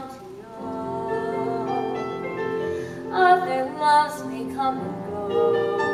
come to know. Other loves may come and go.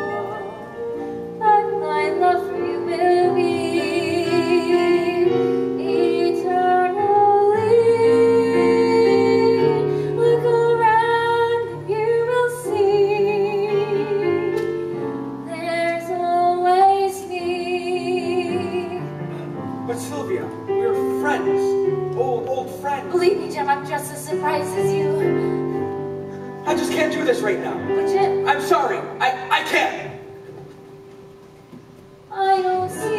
Believe me, Jim, I'm just as surprised as you. I just can't do this right now. But Jim... I'm sorry. I, I can't. I don't see...